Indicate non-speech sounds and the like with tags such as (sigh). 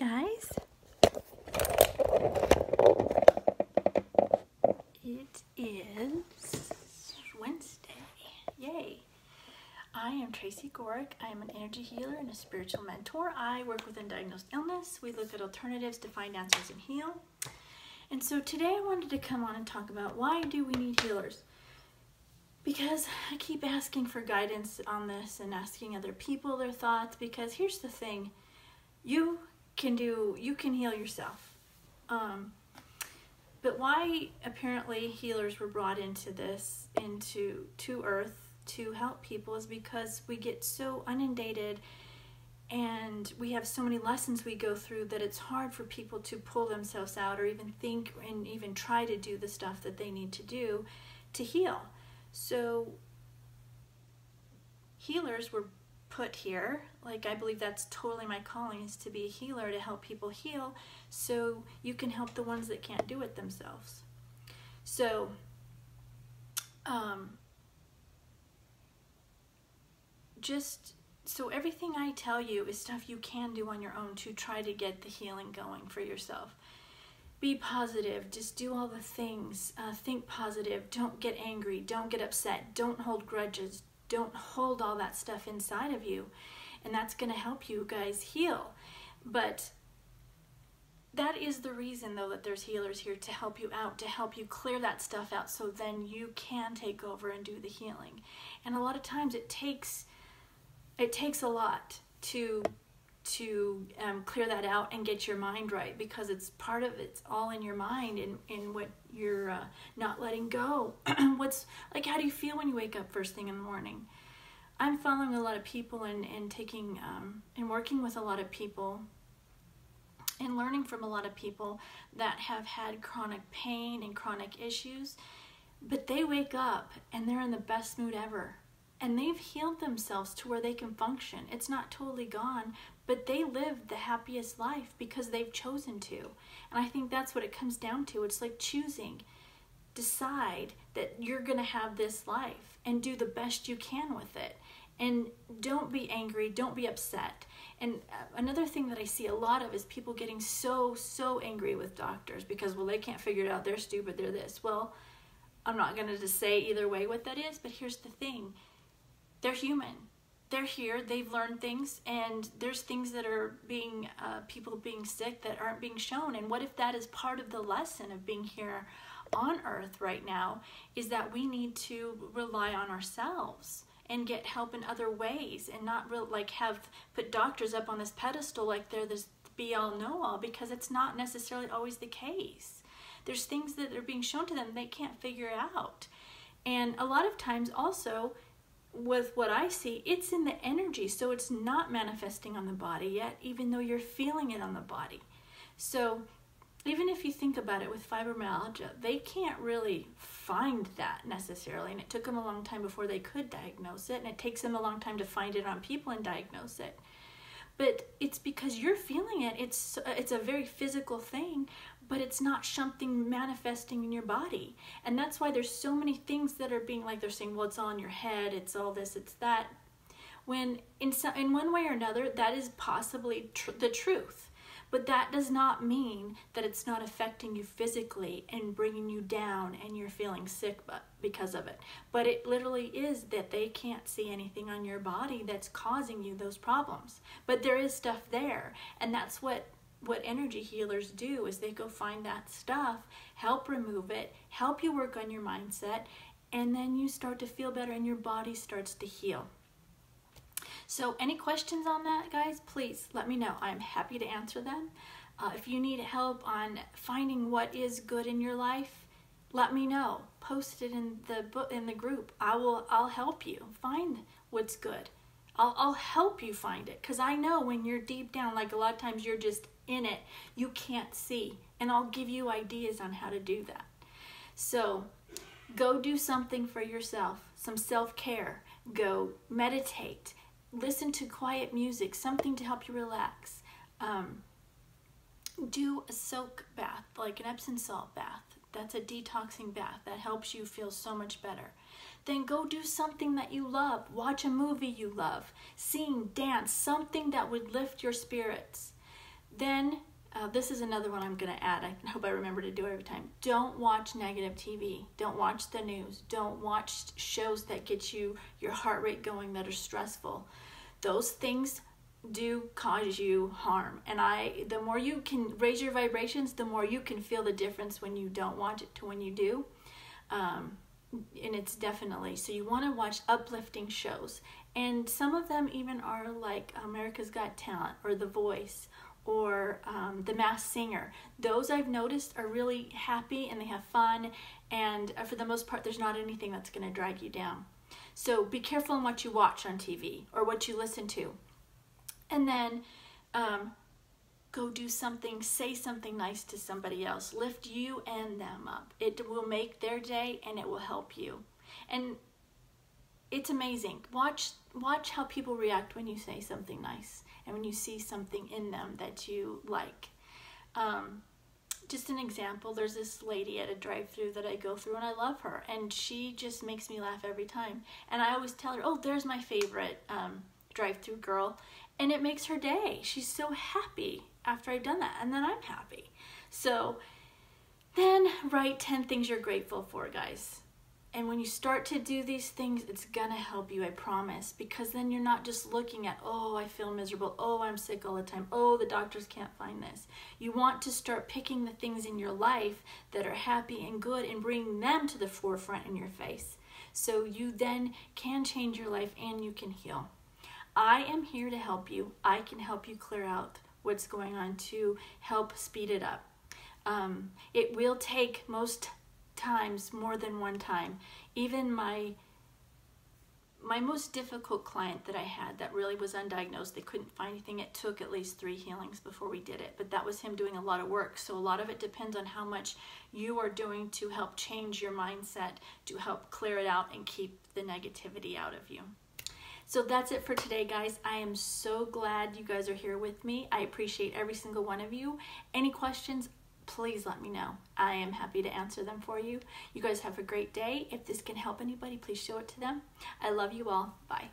guys. It is Wednesday. Yay. I am Tracy Gohrick. I am an energy healer and a spiritual mentor. I work with undiagnosed illness. We look at alternatives to find answers and heal. And so today I wanted to come on and talk about why do we need healers? Because I keep asking for guidance on this and asking other people their thoughts because here's the thing. You can do you can heal yourself. Um, but why apparently healers were brought into this into to earth to help people is because we get so inundated and we have so many lessons we go through that it's hard for people to pull themselves out or even think and even try to do the stuff that they need to do to heal. So healers were put here. Like, I believe that's totally my calling is to be a healer, to help people heal, so you can help the ones that can't do it themselves. So, um, just so everything I tell you is stuff you can do on your own to try to get the healing going for yourself. Be positive, just do all the things. Uh, think positive, don't get angry, don't get upset, don't hold grudges, don't hold all that stuff inside of you. And that's going to help you guys heal. But that is the reason though that there's healers here to help you out to help you clear that stuff out so then you can take over and do the healing and a lot of times it takes it takes a lot to to um, clear that out and get your mind right because it's part of it's all in your mind and in what you're uh, not letting go. (clears throat) What's like how do you feel when you wake up first thing in the morning? I'm following a lot of people and, and taking um, and working with a lot of people and learning from a lot of people that have had chronic pain and chronic issues but they wake up and they're in the best mood ever. And they've healed themselves to where they can function. It's not totally gone, but they live the happiest life because they've chosen to. And I think that's what it comes down to. It's like choosing. Decide that you're going to have this life and do the best you can with it. And don't be angry, don't be upset. And uh, another thing that I see a lot of is people getting so, so angry with doctors because, well, they can't figure it out. They're stupid, they're this. Well, I'm not going to say either way what that is, but here's the thing they're human. They're here, they've learned things, and there's things that are being, uh, people being sick that aren't being shown. And what if that is part of the lesson of being here on earth right now? Is that we need to rely on ourselves and get help in other ways and not real, like have put doctors up on this pedestal like they're this be all know all because it's not necessarily always the case. There's things that are being shown to them they can't figure out. And a lot of times also with what I see, it's in the energy, so it's not manifesting on the body yet, even though you're feeling it on the body. So, even if you think about it with fibromyalgia, they can't really find that necessarily, and it took them a long time before they could diagnose it, and it takes them a long time to find it on people and diagnose it. But it's because you're feeling it. It's it's a very physical thing, but it's not something manifesting in your body. And that's why there's so many things that are being like they're saying, well, it's all in your head, it's all this, it's that. When in some, in one way or another, that is possibly tr- the truth. But that does not mean that it's not affecting you physically and bringing you down and you're feeling sick but, because of it. But it literally is that they can't see anything on your body that's causing you those problems. But there is stuff there. And that's what what energy healers do is they go find that stuff, help remove it, help you work on your mindset, and then you start to feel better and your body starts to heal. So, any questions on that, guys, please let me know. I'm happy to answer them. Uh, if you need help on finding what is good in your life, let me know. Post it in the book in the group. I will. I'll help you find what's good. I'll, I'll help you find it because I know when you're deep down, like a lot of times you're just in it, you can't see. And I'll give you ideas on how to do that. So go do something for yourself, some self care. Go meditate, listen to quiet music, something to help you relax. Um, do a soak bath, like an Epsom salt bath. That's a detoxing bath that helps you feel so much better. Then go do something that you love. Watch a movie you love. Sing, dance, something that would lift your spirits then uh, this is another one I'm going to add. I hope I remember to do it every time. Don't watch negative TV. Don't watch the news. Don't watch shows that get you your heart rate going that are stressful. Those things do cause you harm. And I the more you can raise your vibrations, the more you can feel the difference when you don't watch it to when you do. Um, and it's definitely so you want to watch uplifting shows and some of them even are like america's got talent or the voice or um, the masked singer those i've noticed are really happy and they have fun and uh, for the most part there's not anything that's going to drag you down so be careful in what you watch on tv or what you listen to and then um, go do something, say something nice to somebody else. Lift you and them up. It will make their day and it will help you. And it's amazing. Watch watch how people react when you say something nice and when you see something in them that you like. Um, just an example, there's this lady at a drive-through that I go through and I love her and she just makes me laugh every time. And I always tell her, "Oh, there's my favorite um, drive-through girl." And it makes her day. She's so happy after I've done that, and then I'm happy. So then write 10 things you're grateful for, guys. And when you start to do these things, it's gonna help you, I promise. Because then you're not just looking at, oh, I feel miserable, oh, I'm sick all the time, oh, the doctors can't find this. You want to start picking the things in your life that are happy and good and bring them to the forefront in your face. So you then can change your life and you can heal. I am here to help you. I can help you clear out what's going on to help speed it up. Um, it will take most times more than one time. Even my my most difficult client that I had that really was undiagnosed, they couldn't find anything. It took at least three healings before we did it, but that was him doing a lot of work. So a lot of it depends on how much you are doing to help change your mindset, to help clear it out and keep the negativity out of you. So that's it for today, guys. I am so glad you guys are here with me. I appreciate every single one of you. Any questions, please let me know. I am happy to answer them for you. You guys have a great day. If this can help anybody, please show it to them. I love you all. Bye.